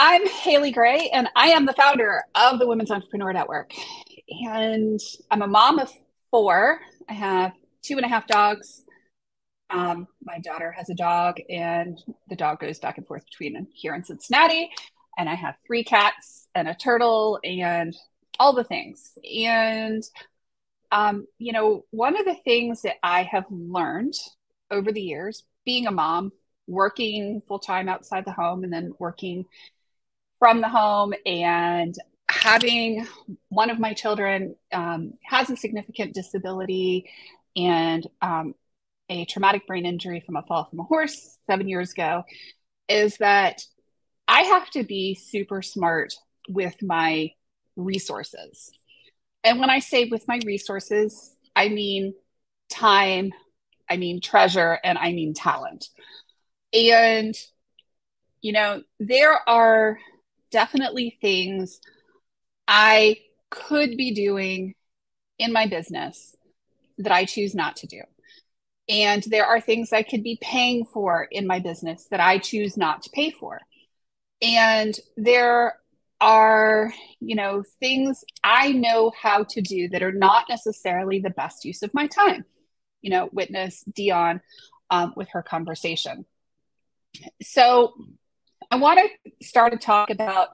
I'm Haley Gray, and I am the founder of the Women's Entrepreneur Network. And I'm a mom of four. I have two and a half dogs. Um, my daughter has a dog, and the dog goes back and forth between here and Cincinnati. And I have three cats and a turtle and all the things. And, um, you know, one of the things that I have learned over the years, being a mom, working full time outside the home, and then working from the home and having one of my children um, has a significant disability and um, a traumatic brain injury from a fall from a horse seven years ago is that I have to be super smart with my resources. And when I say with my resources, I mean time, I mean treasure, and I mean talent. And, you know, there are definitely things I could be doing in my business that I choose not to do. And there are things I could be paying for in my business that I choose not to pay for. And there are, you know, things I know how to do that are not necessarily the best use of my time. You know, witness Dion um, with her conversation. So I want to start to talk about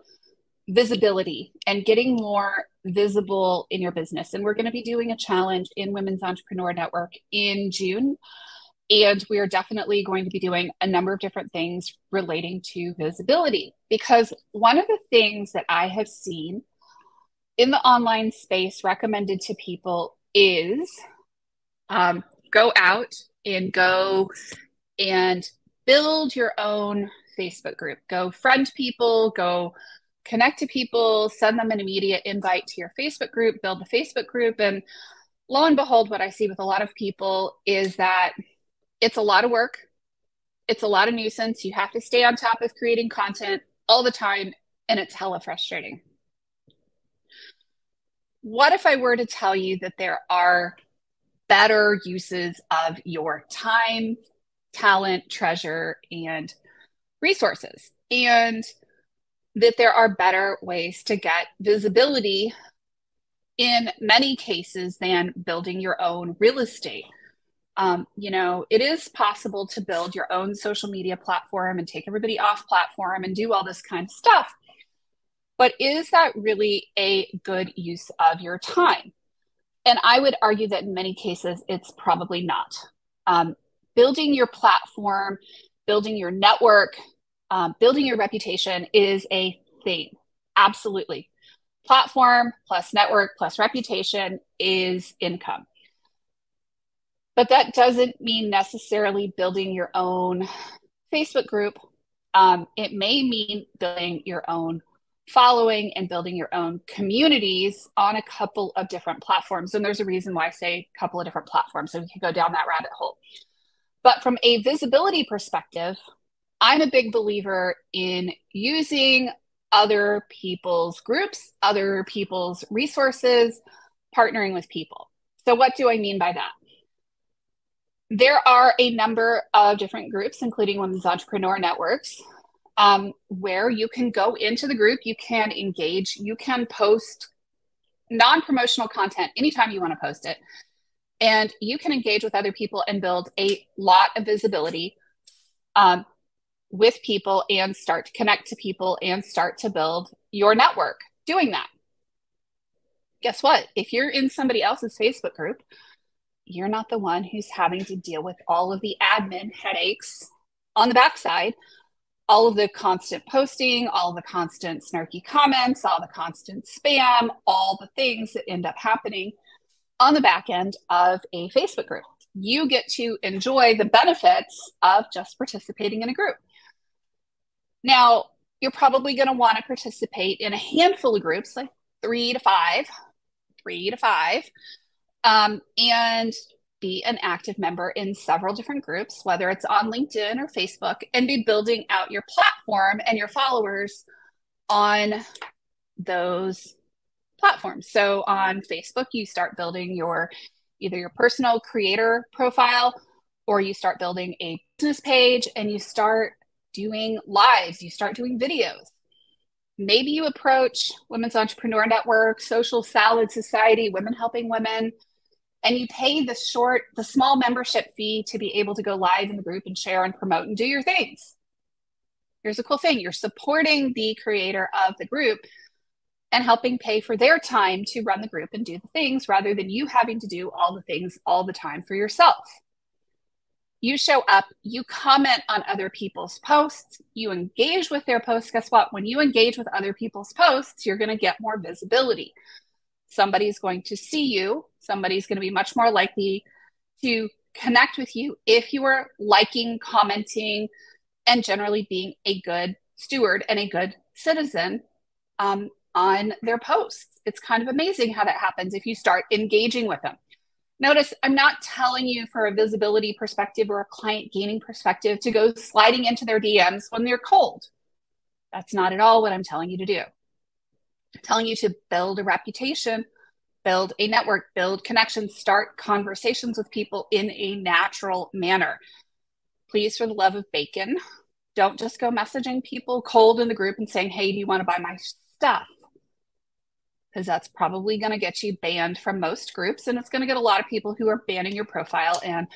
visibility and getting more visible in your business. And we're going to be doing a challenge in Women's Entrepreneur Network in June. And we are definitely going to be doing a number of different things relating to visibility because one of the things that I have seen in the online space recommended to people is um, go out and go and build your own Facebook group. Go friend people, go connect to people, send them an immediate invite to your Facebook group, build the Facebook group. And lo and behold, what I see with a lot of people is that it's a lot of work. It's a lot of nuisance. You have to stay on top of creating content all the time, and it's hella frustrating. What if I were to tell you that there are better uses of your time, talent, treasure, and resources? And that there are better ways to get visibility in many cases than building your own real estate. Um, you know, it is possible to build your own social media platform and take everybody off platform and do all this kind of stuff. But is that really a good use of your time? And I would argue that in many cases, it's probably not. Um, building your platform, building your network, um, building your reputation is a thing. Absolutely. Platform plus network plus reputation is income. But that doesn't mean necessarily building your own Facebook group. Um, it may mean building your own following and building your own communities on a couple of different platforms. And there's a reason why I say a couple of different platforms, so we can go down that rabbit hole. But from a visibility perspective, I'm a big believer in using other people's groups, other people's resources, partnering with people. So, what do I mean by that? There are a number of different groups, including women's entrepreneur networks, um, where you can go into the group, you can engage, you can post non promotional content anytime you want to post it. And you can engage with other people and build a lot of visibility um, with people and start to connect to people and start to build your network doing that. Guess what? If you're in somebody else's Facebook group, you're not the one who's having to deal with all of the admin headaches on the backside, all of the constant posting, all the constant snarky comments, all the constant spam, all the things that end up happening on the back end of a Facebook group. You get to enjoy the benefits of just participating in a group. Now, you're probably going to want to participate in a handful of groups, like three to five, three to five, um, and be an active member in several different groups, whether it's on LinkedIn or Facebook, and be building out your platform and your followers on those platforms. So on Facebook, you start building your either your personal creator profile or you start building a business page and you start doing lives, you start doing videos. maybe you approach Women's Entrepreneur Network, Social Salad Society, Women Helping Women, and you pay the short, the small membership fee to be able to go live in the group and share and promote and do your things. Here's a cool thing you're supporting the creator of the group and helping pay for their time to run the group and do the things rather than you having to do all the things all the time for yourself you show up, you comment on other people's posts, you engage with their posts. Guess what? When you engage with other people's posts, you're going to get more visibility. Somebody's going to see you, somebody's going to be much more likely to connect with you if you are liking, commenting, and generally being a good steward and a good citizen um, on their posts. It's kind of amazing how that happens if you start engaging with them. Notice I'm not telling you for a visibility perspective or a client gaining perspective to go sliding into their DMs when they're cold. That's not at all what I'm telling you to do. I'm telling you to build a reputation, build a network, build connections, start conversations with people in a natural manner. Please, for the love of bacon, don't just go messaging people cold in the group and saying, Hey, do you want to buy my stuff? Because that's probably going to get you banned from most groups and it's going to get a lot of people who are banning your profile and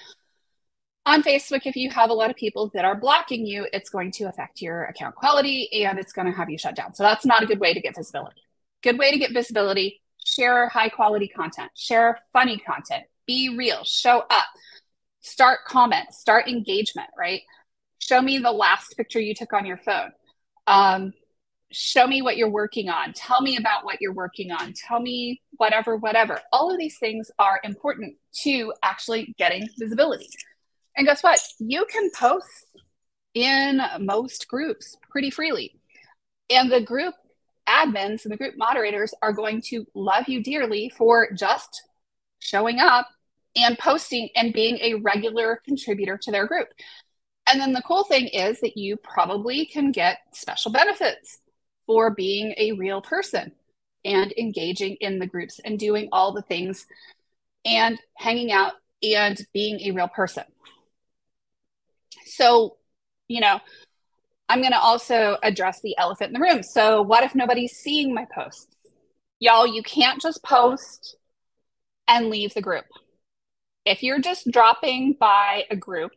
on Facebook, if you have a lot of people that are blocking you, it's going to affect your account quality and it's going to have you shut down. So that's not a good way to get visibility. Good way to get visibility share high quality content, share funny content, be real, show up, start comments, start engagement, right? Show me the last picture you took on your phone. Um, show me what you're working on. Tell me about what you're working on. Tell me whatever whatever. All of these things are important to actually getting visibility. And guess what? You can post in most groups pretty freely. And the group admins and the group moderators are going to love you dearly for just showing up and posting and being a regular contributor to their group. And then the cool thing is that you probably can get special benefits for being a real person and engaging in the groups and doing all the things and hanging out and being a real person. So, you know, I'm going to also address the elephant in the room. So, what if nobody's seeing my posts? Y'all, you can't just post and leave the group. If you're just dropping by a group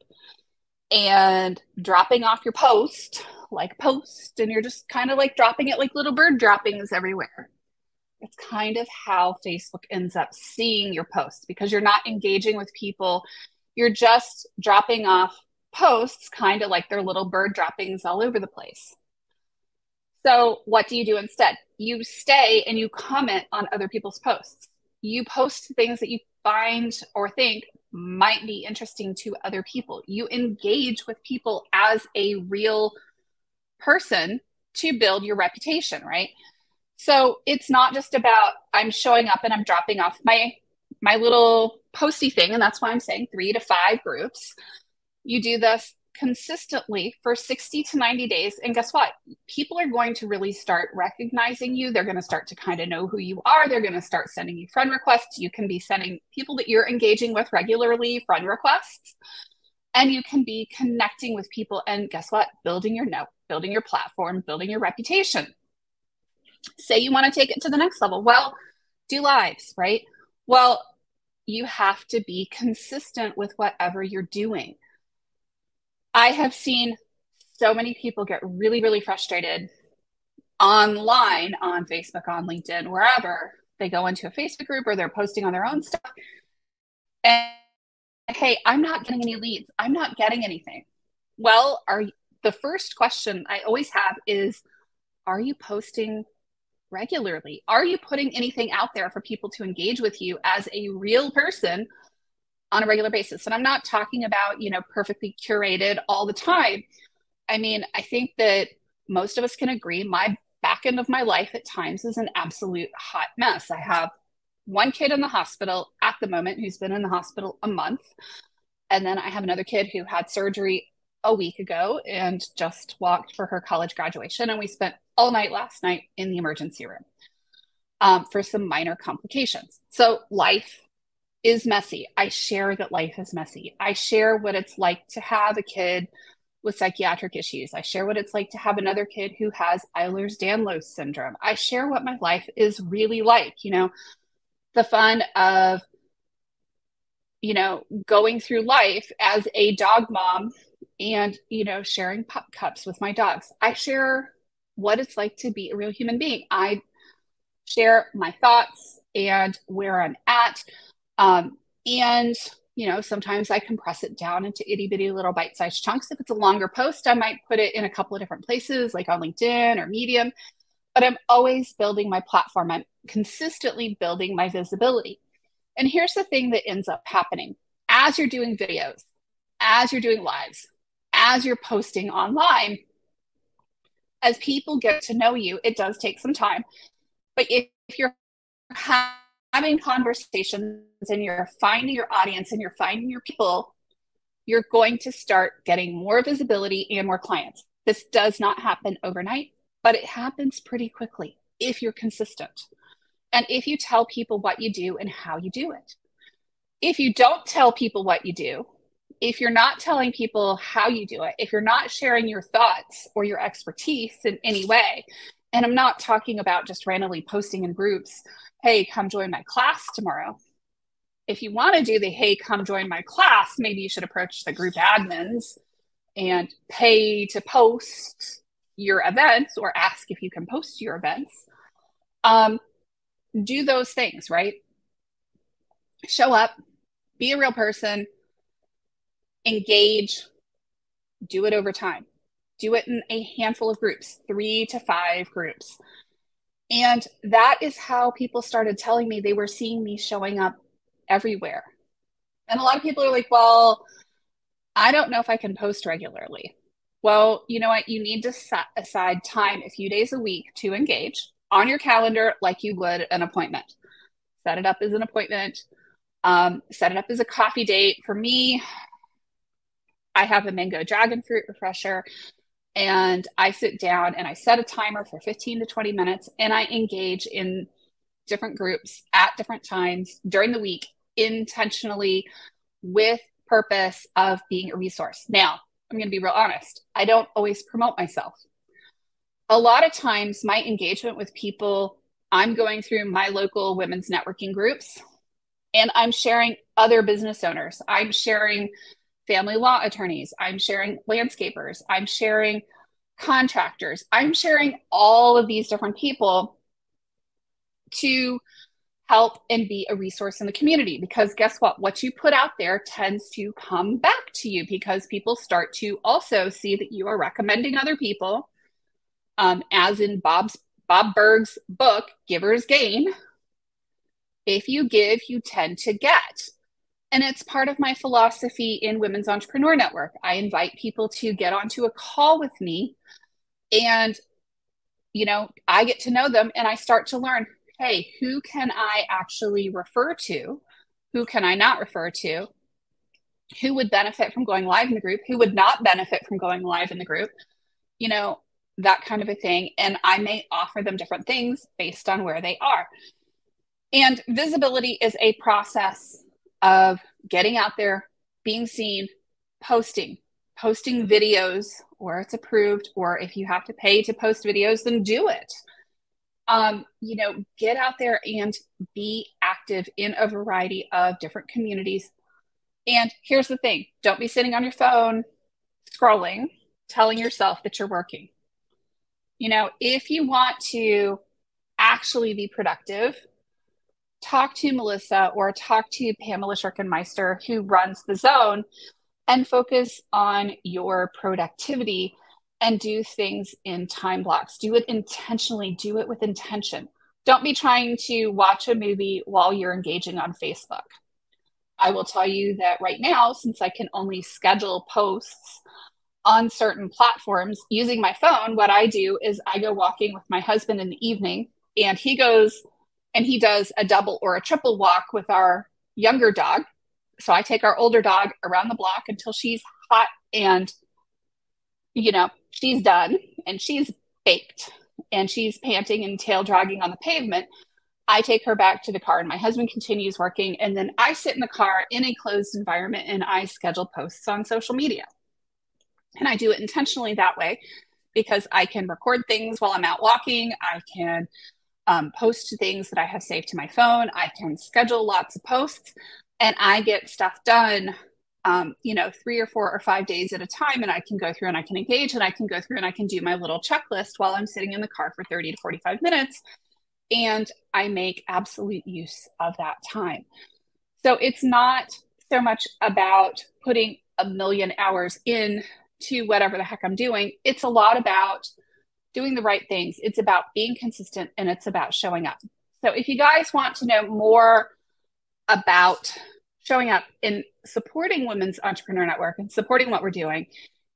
and dropping off your post like post and you're just kind of like dropping it like little bird droppings everywhere. It's kind of how Facebook ends up seeing your posts because you're not engaging with people. You're just dropping off posts kind of like they're little bird droppings all over the place. So, what do you do instead? You stay and you comment on other people's posts. You post things that you find or think might be interesting to other people. You engage with people as a real person to build your reputation, right? So it's not just about I'm showing up and I'm dropping off my my little posty thing and that's why I'm saying 3 to 5 groups. You do this consistently for 60 to 90 days and guess what? People are going to really start recognizing you. They're going to start to kind of know who you are. They're going to start sending you friend requests. You can be sending people that you're engaging with regularly friend requests and you can be connecting with people and guess what? Building your note building your platform, building your reputation. Say you want to take it to the next level. Well, do lives, right? Well, you have to be consistent with whatever you're doing. I have seen so many people get really, really frustrated online on Facebook, on LinkedIn, wherever they go into a Facebook group or they're posting on their own stuff. And hey, I'm not getting any leads. I'm not getting anything. Well, are the first question I always have is Are you posting regularly? Are you putting anything out there for people to engage with you as a real person on a regular basis? And I'm not talking about, you know, perfectly curated all the time. I mean, I think that most of us can agree my back end of my life at times is an absolute hot mess. I have one kid in the hospital at the moment who's been in the hospital a month. And then I have another kid who had surgery a week ago and just walked for her college graduation. And we spent all night last night in the emergency room um, for some minor complications. So life is messy. I share that life is messy. I share what it's like to have a kid with psychiatric issues. I share what it's like to have another kid who has Ehlers-Danlos syndrome. I share what my life is really like, you know, the fun of you know, going through life as a dog mom and, you know, sharing pup cups with my dogs. I share what it's like to be a real human being. I share my thoughts and where I'm at. Um, and, you know, sometimes I compress it down into itty bitty little bite sized chunks. If it's a longer post, I might put it in a couple of different places, like on LinkedIn or Medium. But I'm always building my platform. I'm consistently building my visibility. And here's the thing that ends up happening as you're doing videos, as you're doing lives, as you're posting online, as people get to know you, it does take some time. But if, if you're having conversations and you're finding your audience and you're finding your people, you're going to start getting more visibility and more clients. This does not happen overnight, but it happens pretty quickly if you're consistent. And if you tell people what you do and how you do it. If you don't tell people what you do, if you're not telling people how you do it, if you're not sharing your thoughts or your expertise in any way, and I'm not talking about just randomly posting in groups, hey, come join my class tomorrow. If you want to do the hey, come join my class, maybe you should approach the group admins and pay to post your events or ask if you can post your events. Um, do those things, right? Show up, be a real person, engage, do it over time. Do it in a handful of groups, three to five groups. And that is how people started telling me they were seeing me showing up everywhere. And a lot of people are like, well, I don't know if I can post regularly. Well, you know what? You need to set aside time a few days a week to engage on your calendar like you would an appointment. Set it up as an appointment. Um, set it up as a coffee date. For me, I have a mango dragon fruit refresher and I sit down and I set a timer for 15 to 20 minutes and I engage in different groups at different times during the week intentionally with purpose of being a resource. Now, I'm going to be real honest. I don't always promote myself a lot of times my engagement with people i'm going through my local women's networking groups and i'm sharing other business owners i'm sharing family law attorneys i'm sharing landscapers i'm sharing contractors i'm sharing all of these different people to help and be a resource in the community because guess what what you put out there tends to come back to you because people start to also see that you are recommending other people um, as in Bob's Bob Burg's book, Giver's Gain. If you give, you tend to get. And it's part of my philosophy in Women's Entrepreneur Network. I invite people to get onto a call with me and you know, I get to know them and I start to learn, hey, who can I actually refer to? Who can I not refer to? Who would benefit from going live in the group? Who would not benefit from going live in the group? You know, that kind of a thing. And I may offer them different things based on where they are. And visibility is a process of getting out there, being seen, posting, posting videos where it's approved, or if you have to pay to post videos, then do it. Um, you know, get out there and be active in a variety of different communities. And here's the thing don't be sitting on your phone scrolling, telling yourself that you're working you know, if you want to actually be productive, talk to Melissa or talk to Pamela Schirkenmeister, who runs the zone, and focus on your productivity and do things in time blocks. Do it intentionally, do it with intention. Don't be trying to watch a movie while you're engaging on Facebook. I will tell you that right now, since I can only schedule posts on certain platforms using my phone, what I do is I go walking with my husband in the evening, and he goes and he does a double or a triple walk with our younger dog. So I take our older dog around the block until she's hot and, you know, she's done and she's baked and she's panting and tail dragging on the pavement. I take her back to the car and my husband continues working. And then I sit in the car in a closed environment and I schedule posts on social media And I do it intentionally that way because I can record things while I'm out walking. I can um, post things that I have saved to my phone. I can schedule lots of posts and I get stuff done, um, you know, three or four or five days at a time. And I can go through and I can engage and I can go through and I can do my little checklist while I'm sitting in the car for 30 to 45 minutes. And I make absolute use of that time. So it's not so much about putting a million hours in to whatever the heck I'm doing. It's a lot about doing the right things. It's about being consistent and it's about showing up. So if you guys want to know more about showing up in supporting Women's Entrepreneur Network and supporting what we're doing,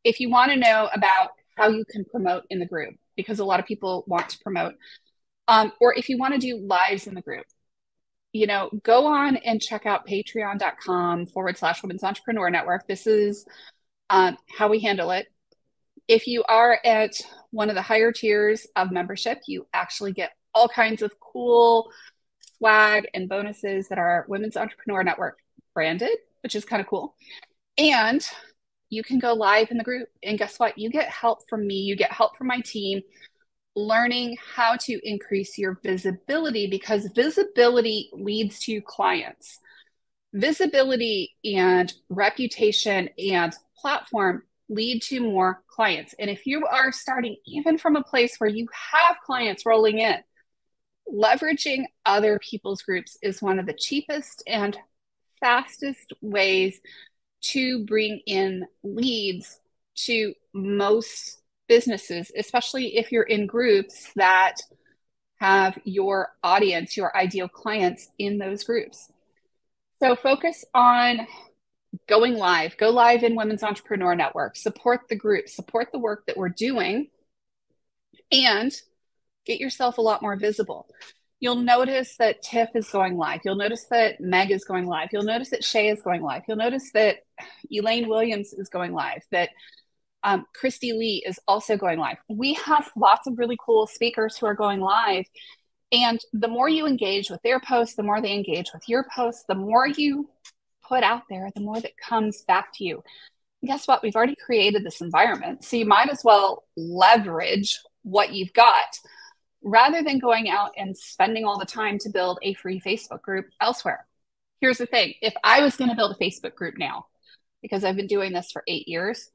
if you want to know about how you can promote in the group, because a lot of people want to promote, um, or if you want to do lives in the group, you know, go on and check out patreon.com forward slash women's entrepreneur network. This is um, how we handle it. If you are at one of the higher tiers of membership, you actually get all kinds of cool swag and bonuses that are Women's Entrepreneur Network branded, which is kind of cool. And you can go live in the group. And guess what? You get help from me, you get help from my team learning how to increase your visibility because visibility leads to clients. Visibility and reputation and platform lead to more clients. And if you are starting even from a place where you have clients rolling in, leveraging other people's groups is one of the cheapest and fastest ways to bring in leads to most businesses, especially if you're in groups that have your audience, your ideal clients in those groups. So focus on going live, go live in Women's Entrepreneur Network, support the group, support the work that we're doing, and get yourself a lot more visible. You'll notice that Tiff is going live. You'll notice that Meg is going live. You'll notice that Shay is going live. You'll notice that Elaine Williams is going live, that um, Christy Lee is also going live. We have lots of really cool speakers who are going live. And the more you engage with their posts, the more they engage with your posts, the more you put out there, the more that comes back to you. And guess what? We've already created this environment. So you might as well leverage what you've got rather than going out and spending all the time to build a free Facebook group elsewhere. Here's the thing if I was going to build a Facebook group now, because I've been doing this for eight years,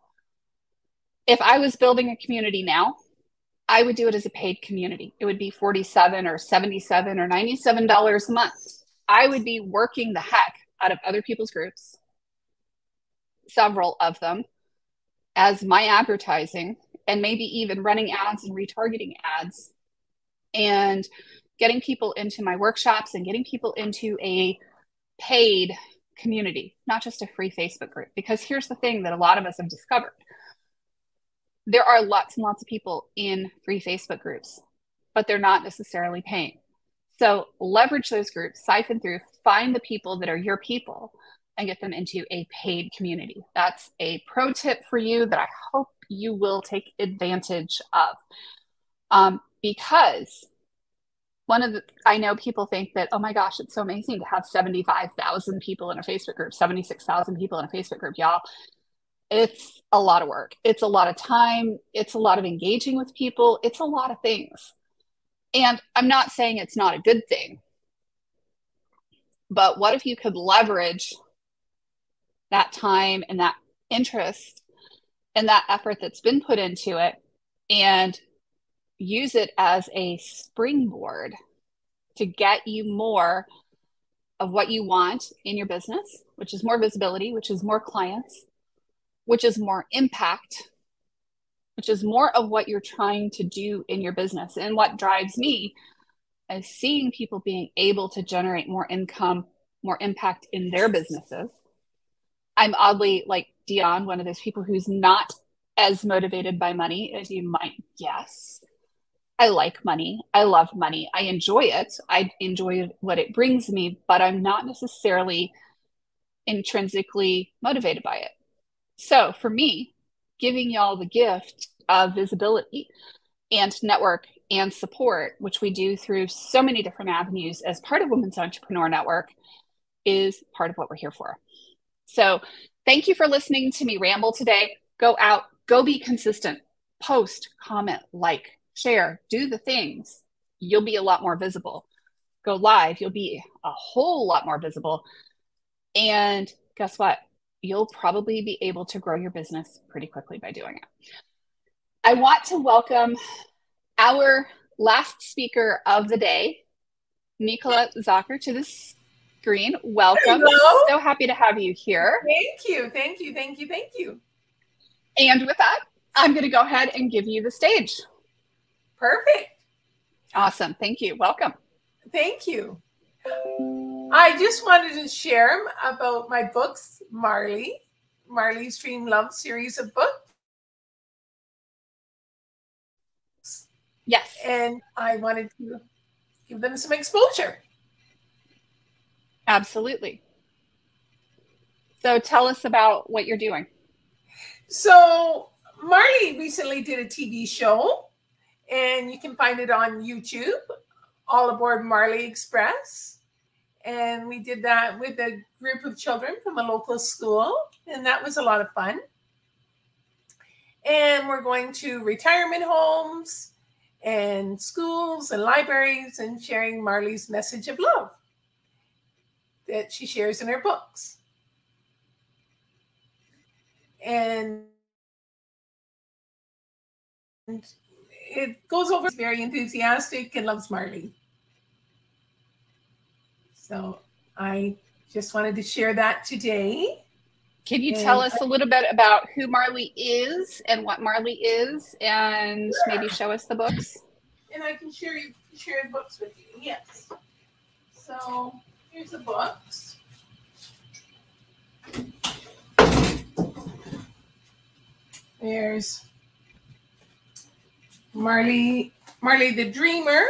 if I was building a community now, I would do it as a paid community. It would be 47 or 77 or $97 a month. I would be working the heck out of other people's groups, several of them, as my advertising, and maybe even running ads and retargeting ads and getting people into my workshops and getting people into a paid community, not just a free Facebook group. Because here's the thing that a lot of us have discovered there are lots and lots of people in free Facebook groups, but they're not necessarily paying. So leverage those groups, siphon through, find the people that are your people and get them into a paid community. That's a pro tip for you that I hope you will take advantage of. Um, because one of the, I know people think that, oh my gosh, it's so amazing to have 75,000 people in a Facebook group, 76,000 people in a Facebook group, y'all it's a lot of work. It's a lot of time. It's a lot of engaging with people. It's a lot of things. And I'm not saying it's not a good thing, but what if you could leverage that time and that interest and that effort that's been put into it and use it as a springboard to get you more of what you want in your business, which is more visibility, which is more clients, which is more impact, which is more of what you're trying to do in your business. And what drives me is seeing people being able to generate more income, more impact in their businesses. I'm oddly like Dion, one of those people who's not as motivated by money as you might guess. I like money. I love money. I enjoy it. I enjoy what it brings me, but I'm not necessarily intrinsically motivated by it. So for me, giving y'all the gift of visibility and network and support, which we do through so many different avenues as part of Women's Entrepreneur Network, is part of what we're here for. So thank you for listening to me ramble today. Go out, go be consistent. Post, comment, like, share, do the things. You'll be a lot more visible. Go live, you'll be a whole lot more visible. And guess what? You'll probably be able to grow your business pretty quickly by doing it. I want to welcome our last speaker of the day, Nicola Zacher, to the screen. Welcome. Hello. So happy to have you here. Thank you. Thank you. Thank you. Thank you. And with that, I'm going to go ahead and give you the stage. Perfect. Awesome. Thank you. Welcome. Thank you. I just wanted to share about my books, Marley, Marley's Dream Love series of books. Yes. And I wanted to give them some exposure. Absolutely. So tell us about what you're doing. So Marley recently did a TV show, and you can find it on YouTube, All Aboard Marley Express. And we did that with a group of children from a local school, and that was a lot of fun. And we're going to retirement homes and schools and libraries and sharing Marley's message of love that she shares in her books. And it goes over very enthusiastic and loves Marley. So I just wanted to share that today. Can you and tell us a little bit about who Marley is and what Marley is, and maybe show us the books? And I can share you share the books with you. Yes. So here's the books. There's Marley, Marley the Dreamer.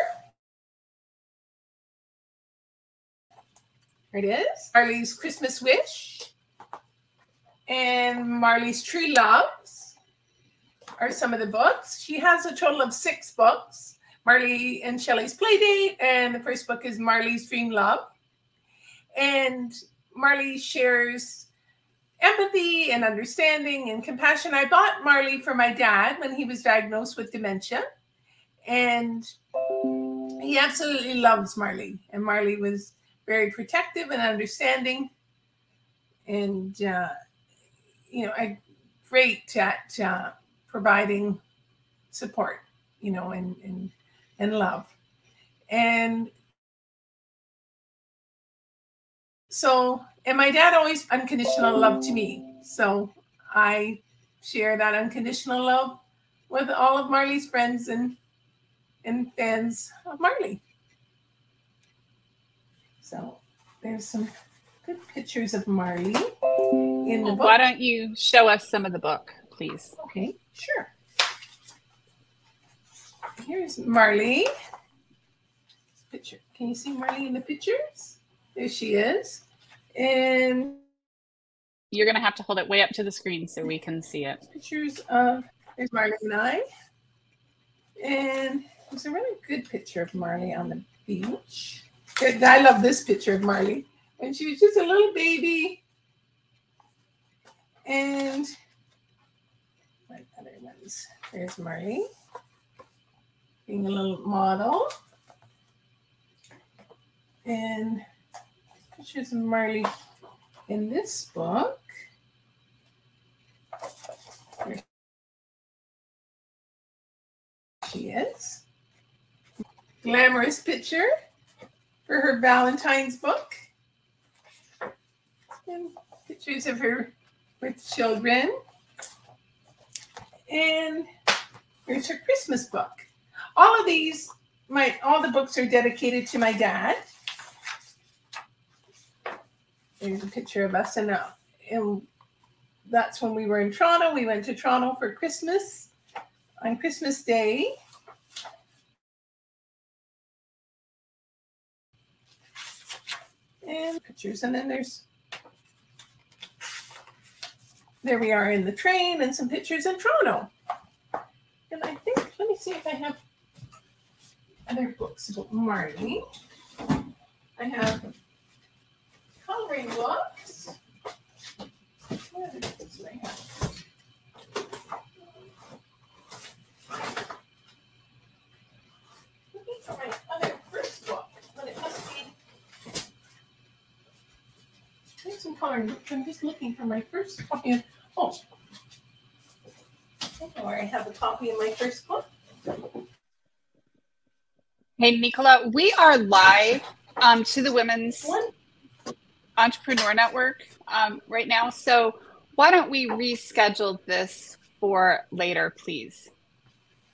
There it is. Marley's Christmas Wish. And Marley's True Loves are some of the books. She has a total of six books. Marley and Shelley's Playdate, and the first book is Marley's Dream Love. And Marley shares empathy and understanding and compassion. I bought Marley for my dad when he was diagnosed with dementia. And he absolutely loves Marley. And Marley was very protective and understanding. And, uh, you know, I, great at uh, providing support, you know, and, and, and love. And so and my dad always unconditional love to me. So I share that unconditional love with all of Marley's friends and and fans of Marley. So there's some good pictures of Marley in the book. Why don't you show us some of the book, please? Okay, sure. Here's Marley. Picture. Can you see Marley in the pictures? There she is. And you're going to have to hold it way up to the screen so we can see it. Pictures of, there's Marley and I. And there's a really good picture of Marley on the beach. I love this picture of Marley. And she was just a little baby. And what other ones? There's Marley being a little model. And pictures of Marley in this book. Here she is. Glamorous picture for her Valentine's book. And pictures of her with children. And here's her Christmas book. All of these, my all the books are dedicated to my dad. There's a picture of us, and, uh, and that's when we were in Toronto. We went to Toronto for Christmas on Christmas Day. And pictures, and then there's there we are in the train and some pictures in Toronto. And I think, let me see if I have other books about Marty. I have coloring books. Books. I'm just looking for my first copy. Oh, or I have a copy of my first book. Hey, Nicola, we are live um, to the Women's Entrepreneur Network um, right now. So why don't we reschedule this for later, please?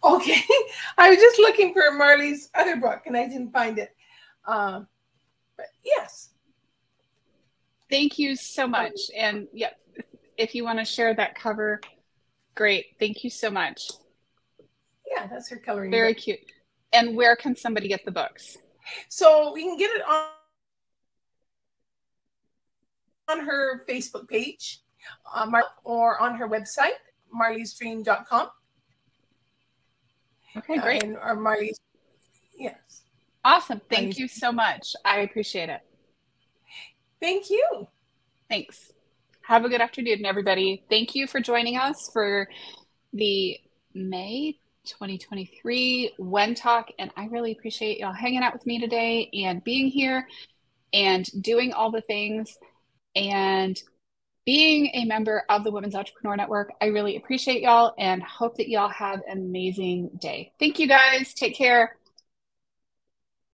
Okay. I was just looking for Marley's other book and I didn't find it. Um, but yes. Thank you so much. And yeah, if you want to share that cover, great. Thank you so much. Yeah, that's her coloring. Very book. cute. And where can somebody get the books? So we can get it on on her Facebook page uh, or on her website, marleysdream.com. Okay, great. Uh, and, or Marley's, yes. Awesome. Thank Marley's. you so much. I appreciate it. Thank you. Thanks. Have a good afternoon, everybody. Thank you for joining us for the May 2023 WEN Talk. And I really appreciate y'all hanging out with me today and being here and doing all the things and being a member of the Women's Entrepreneur Network. I really appreciate y'all and hope that y'all have an amazing day. Thank you guys. Take care.